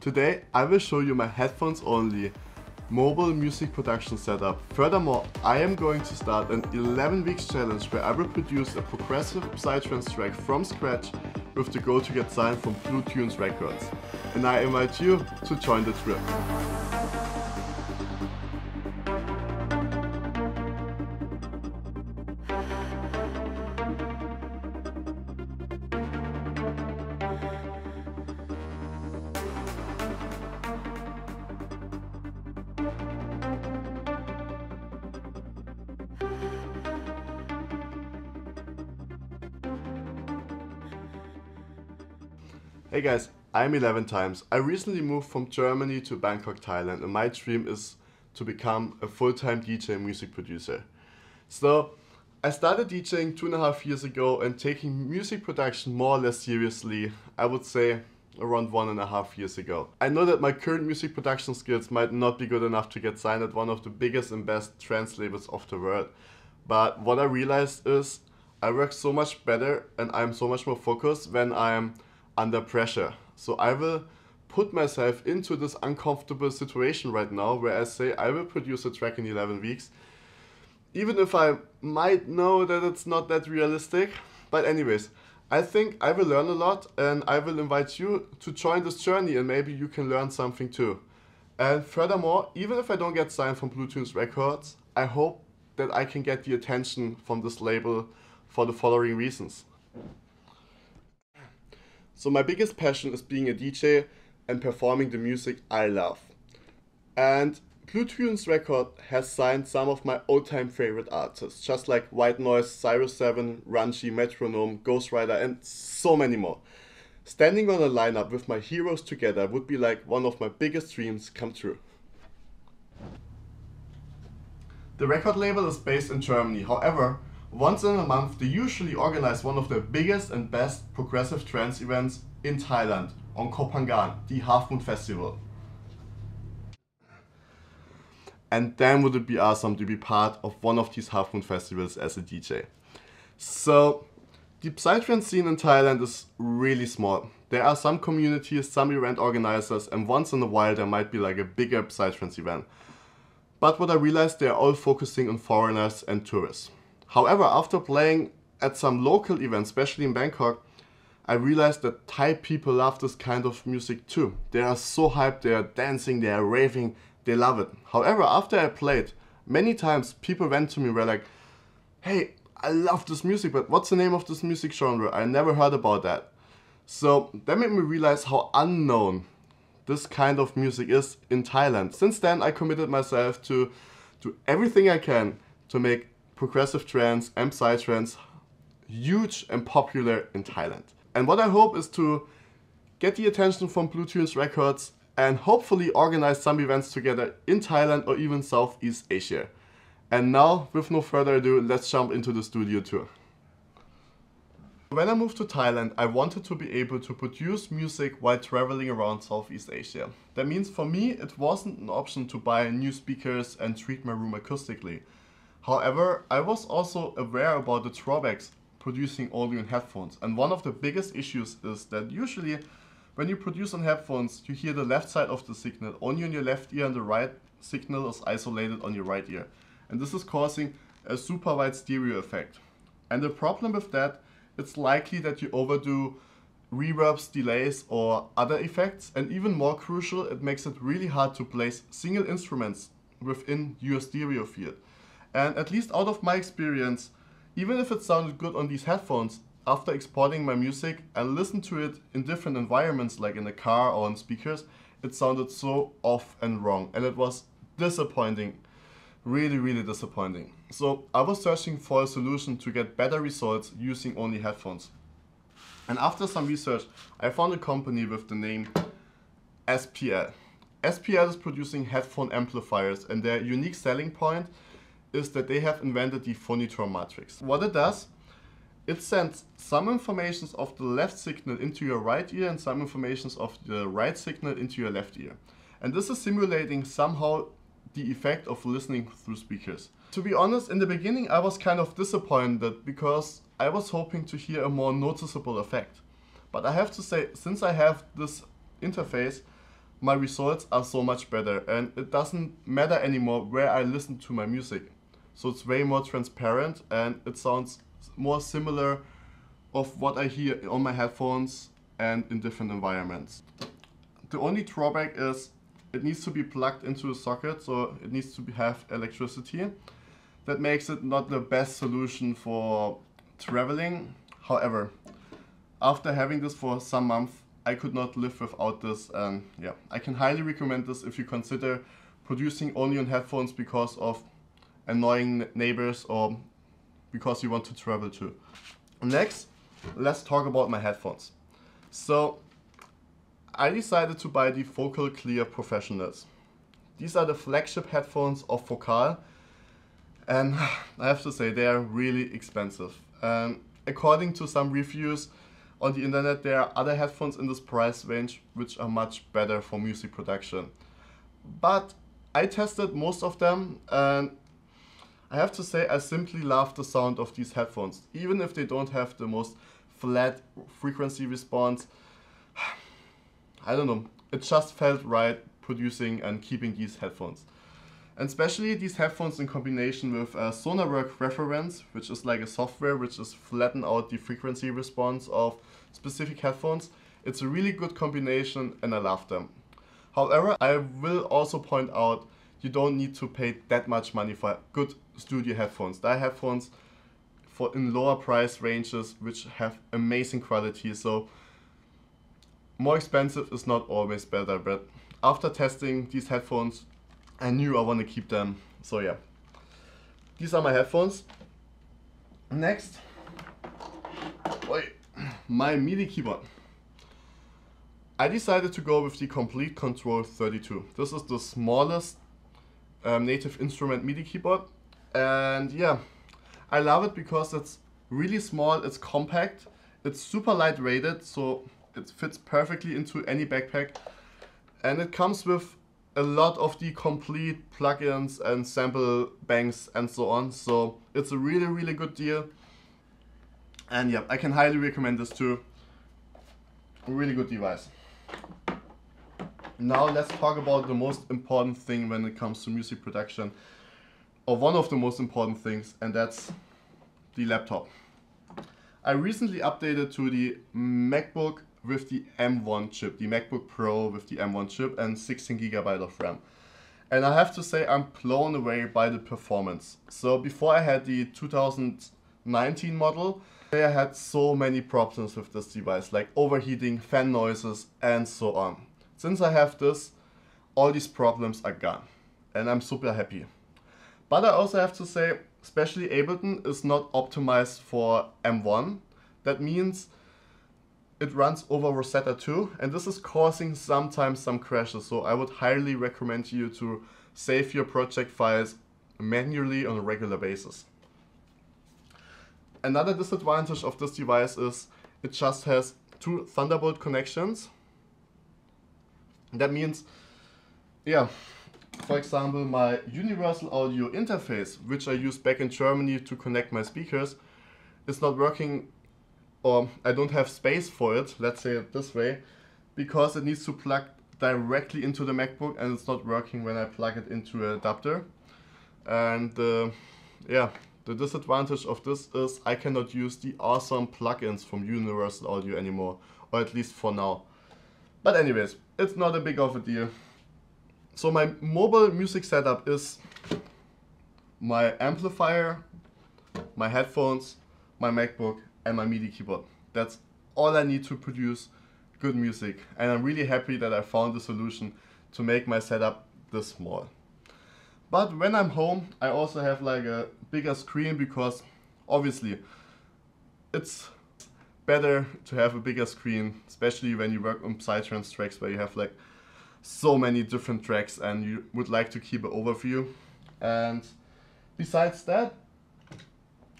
Today I will show you my headphones only mobile music production setup. Furthermore, I am going to start an 11 weeks challenge where I will produce a progressive Psytrance track from scratch with the goal to get signed from Blue Tunes Records. And I invite you to join the trip. Hey guys, I'm Eleven Times. I recently moved from Germany to Bangkok, Thailand, and my dream is to become a full-time DJ music producer. So, I started DJing two and a half years ago and taking music production more or less seriously, I would say around one and a half years ago. I know that my current music production skills might not be good enough to get signed at one of the biggest and best trance labels of the world, but what I realized is I work so much better and I'm so much more focused when I'm under pressure. So I will put myself into this uncomfortable situation right now where I say I will produce a track in 11 weeks. Even if I might know that it's not that realistic. But anyways, I think I will learn a lot and I will invite you to join this journey and maybe you can learn something too. And furthermore, even if I don't get signed from Blue Tunes Records, I hope that I can get the attention from this label for the following reasons. So my biggest passion is being a DJ and performing the music I love. And Blue Tunes Record has signed some of my all-time favorite artists, just like White Noise, Cyrus 7, Ranji, Metronome, Ghost Rider, and so many more. Standing on a lineup with my heroes together would be like one of my biggest dreams come true. The record label is based in Germany, however, once in a month, they usually organize one of the biggest and best progressive trance events in Thailand on Koh Phangan, the Half Moon Festival. And then would it be awesome to be part of one of these Half Moon festivals as a DJ. So, the Psytrance scene in Thailand is really small. There are some communities, some event organizers, and once in a while there might be like a bigger Psytrance event. But what I realized, they are all focusing on foreigners and tourists. However, after playing at some local events, especially in Bangkok, I realized that Thai people love this kind of music too. They are so hyped, they are dancing, they are raving, they love it. However, after I played, many times people went to me were like, hey, I love this music, but what's the name of this music genre? I never heard about that. So that made me realize how unknown this kind of music is in Thailand. Since then, I committed myself to do everything I can to make progressive trance and psytrance huge and popular in Thailand. And what I hope is to get the attention from Blue Tunes Records and hopefully organize some events together in Thailand or even Southeast Asia. And now, with no further ado, let's jump into the studio tour. When I moved to Thailand, I wanted to be able to produce music while traveling around Southeast Asia. That means for me, it wasn't an option to buy new speakers and treat my room acoustically. However, I was also aware about the drawbacks producing audio in headphones. And one of the biggest issues is that usually when you produce on headphones, you hear the left side of the signal only on your left ear and the right signal is isolated on your right ear. And this is causing a super wide stereo effect. And the problem with that, it's likely that you overdo reverbs, delays or other effects. And even more crucial, it makes it really hard to place single instruments within your stereo field. And at least out of my experience, even if it sounded good on these headphones, after exporting my music and listened to it in different environments like in a car or on speakers, it sounded so off and wrong and it was disappointing. Really, really disappointing. So I was searching for a solution to get better results using only headphones. And after some research, I found a company with the name SPL. SPL is producing headphone amplifiers and their unique selling point is that they have invented the Phonitor Matrix. What it does, it sends some informations of the left signal into your right ear and some informations of the right signal into your left ear. And this is simulating somehow the effect of listening through speakers. To be honest, in the beginning I was kind of disappointed because I was hoping to hear a more noticeable effect. But I have to say, since I have this interface, my results are so much better and it doesn't matter anymore where I listen to my music. So it's way more transparent and it sounds more similar of what I hear on my headphones and in different environments. The only drawback is it needs to be plugged into a socket, so it needs to have electricity. That makes it not the best solution for traveling. However, after having this for some months, I could not live without this and yeah, I can highly recommend this if you consider producing only on headphones because of annoying neighbors or because you want to travel too. Next, let's talk about my headphones. So I decided to buy the Focal Clear Professionals. These are the flagship headphones of Focal and I have to say they are really expensive. And according to some reviews on the internet there are other headphones in this price range which are much better for music production. But I tested most of them and I have to say I simply love the sound of these headphones even if they don't have the most flat frequency response. I don't know, it just felt right producing and keeping these headphones. And especially these headphones in combination with uh, Sonarwork Reference, which is like a software which is flatten out the frequency response of specific headphones. It's a really good combination and I love them. However, I will also point out you don't need to pay that much money for good studio headphones. There are headphones for in lower price ranges which have amazing quality. So more expensive is not always better, but after testing these headphones, I knew I want to keep them. So yeah, these are my headphones. Next, wait, my MIDI keyboard. I decided to go with the Komplete Kontrol 32. This is the smallest um, native instrument MIDI keyboard. And yeah, I love it because it's really small, it's compact, it's super light rated, so it fits perfectly into any backpack. And it comes with a lot of the Komplete plugins and sample banks and so on. So it's a really, really good deal. And yeah, I can highly recommend this too. A really good device. Now let's talk about the most important thing when it comes to music production or one of the most important things, and that's the laptop. I recently updated to the MacBook with the M1 chip, the MacBook Pro with the M1 chip and 16 gigabyte of RAM. And I have to say I'm blown away by the performance. So before I had the 2019 model, I had so many problems with this device, like overheating, fan noises, and so on. Since I have this, all these problems are gone. And I'm super happy. But I also have to say, especially Ableton is not optimized for M1. That means it runs over Rosetta 2 and this is causing sometimes some crashes. So I would highly recommend you to save your project files manually on a regular basis. Another disadvantage of this device is it just has two Thunderbolt connections. That means, yeah, for example, my universal audio interface, which I use back in Germany to connect my speakers, is not working or I don't have space for it, let's say it this way, because it needs to plug directly into the MacBook and it's not working when I plug it into an adapter. And uh, yeah, the disadvantage of this is I cannot use the awesome plugins from Universal Audio anymore, or at least for now. But anyways, it's not a big of a deal. So my mobile music setup is my amplifier, my headphones, my MacBook and my MIDI keyboard. That's all I need to produce good music and I'm really happy that I found a solution to make my setup this small. But when I'm home I also have like a bigger screen because obviously it's better to have a bigger screen especially when you work on Psytrance tracks where you have like so many different tracks and you would like to keep an overview. And besides that,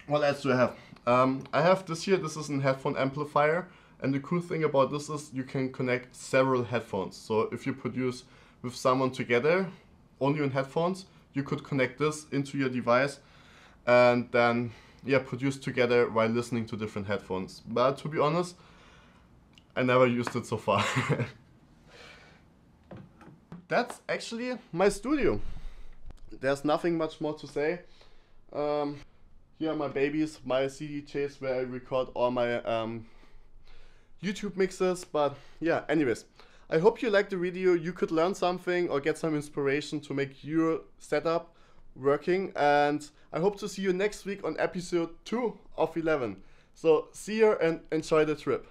what else do I have? Um, I have this here, this is a headphone amplifier. And the cool thing about this is you can connect several headphones. So if you produce with someone together, only on headphones, you could connect this into your device and then yeah, produce together while listening to different headphones. But to be honest, I never used it so far. that's actually my studio. There's nothing much more to say. Um, here are my babies, my CDJs where I record all my um, YouTube mixes. But yeah, anyways, I hope you liked the video. You could learn something or get some inspiration to make your setup working. And I hope to see you next week on episode 2 of 11. So see you and enjoy the trip.